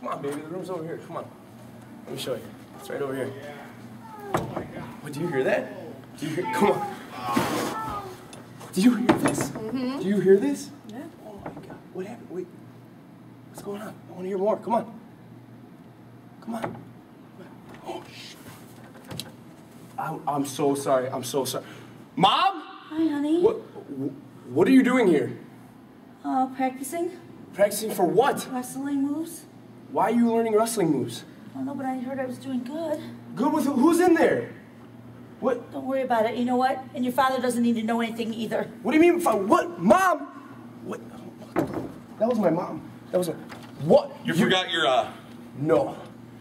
Come on, baby. The room's over here. Come on. Let me show you. It's right over here. Oh my god. What, do you hear that? Do you hear? Come on. Do you hear this? Mhm. Do you hear this? Yeah. Oh my God. What happened? Wait. What's going on? I want to hear more. Come on. Come on. Oh, shit. I'm, I'm so sorry. I'm so sorry. Mom? Hi, honey. What, what are you doing here? Uh, practicing Practicing for what? wrestling moves. Why are you learning wrestling moves? I don't know, but I heard I was doing good. Good with who- who's in there? What? Don't worry about it. You know what? And your father doesn't need to know anything either. What do you mean? If what? Mom? What? That was my mom. That was a. What? You forgot your, uh, No.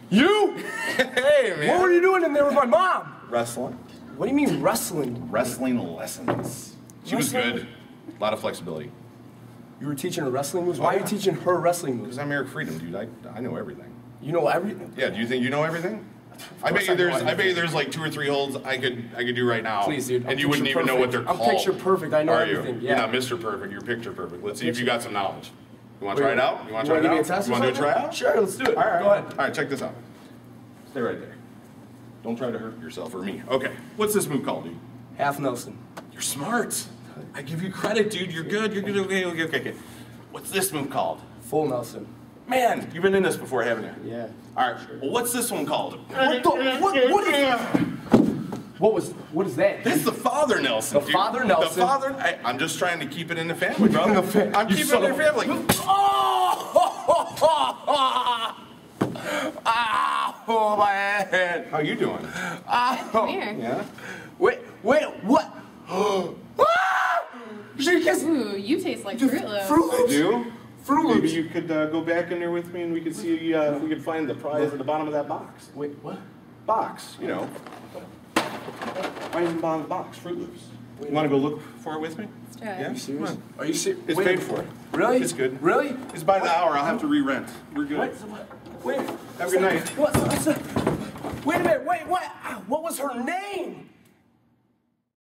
You? hey, What were you doing in there with my mom? Wrestling. What do you mean wrestling? Wrestling lessons. She was good. A lot of flexibility. You were teaching her wrestling moves? Oh, Why are you teaching her wrestling moves? Because I'm Eric Freedom, dude. I, I know everything. You know everything. Yeah, do you think you know everything? I bet you I there's I bet you there's like two or three holds I could I could do right now. Please, dude, I'm And you wouldn't picture even know what they're called. I'm picture perfect. I know Are everything, You? yeah. You're not Mr. Perfect, you're picture perfect. Let's see if you Picture- got some knowledge. You wanna try it out? You wanna try it out? me a test you wanna do a tryout? Sure, let's do it. All right, Go ahead. All right, check this out. Stay right there. Don't try to hurt yourself or me. Okay. What's this move called, dude? Half Nelson. You're smart. I give you credit, dude. You're good. You're good. Okay, okay, okay, okay. What's this move called? Full Nelson. Man, you've been in this before, haven't you? Yeah. All right. Well, what's this one called? What the? What? What is? What was? What is that? This is the father Nelson. The dude. father Nelson? The father. I, I'm just trying to keep it in the family, brother. in the fa- I'm you keeping it in the family. Oh, oh my head. How you doing? Oh. Here. Yeah. Wait, wait, what? She gets Ooh, you taste like Froot Loops. Fruit I Loops. do. Fruit Maybe you could uh, go back in there with me, and we could see uh, if we could find the prize at the bottom of that box. Wait, what? Box, you know. Right in the bottom of the box, Froot Loops. You want to go look for it with me? Let's try it. Yeah. Serious? Come on. Are you serious? It's paid for. Really? It's good. Really? It's by the hour. I'll have to re-rent. We're good. Wait, what? Wait. Have a good night. What? what's the- wait a minute. Wait, what? Ah, What was her name?